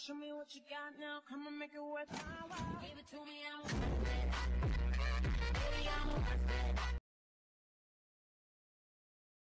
Show me what you got now, come and make it